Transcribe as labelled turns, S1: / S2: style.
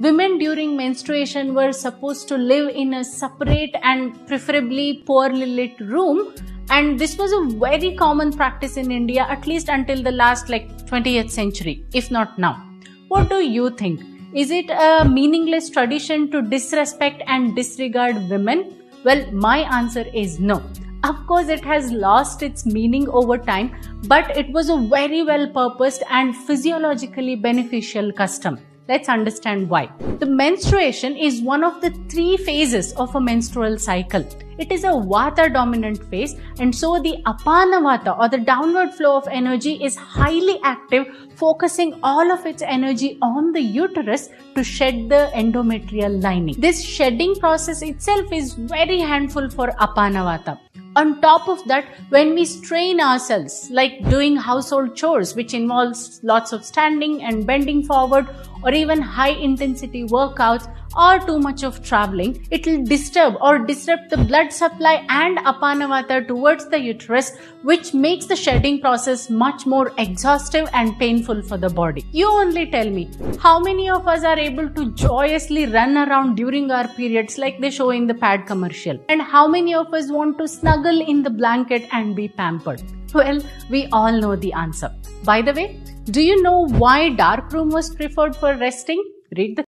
S1: Women during menstruation were supposed to live in a separate and preferably poorly lit room and this was a very common practice in India at least until the last like 20th century if not now. What do you think? Is it a meaningless tradition to disrespect and disregard women? Well, my answer is no. Of course, it has lost its meaning over time, but it was a very well purposed and physiologically beneficial custom. Let's understand why. The menstruation is one of the three phases of a menstrual cycle. It is a Vata dominant phase, and so the Apana Vata or the downward flow of energy is highly active, focusing all of its energy on the uterus to shed the endometrial lining. This shedding process itself is very handful for Apana Vata on top of that when we strain ourselves like doing household chores which involves lots of standing and bending forward or even high intensity workouts or too much of traveling, it will disturb or disrupt the blood supply and apanavata towards the uterus, which makes the shedding process much more exhaustive and painful for the body. You only tell me, how many of us are able to joyously run around during our periods like they show in the pad commercial? And how many of us want to snuggle in the blanket and be pampered? Well, we all know the answer. By the way, do you know why dark room was preferred for resting? Read the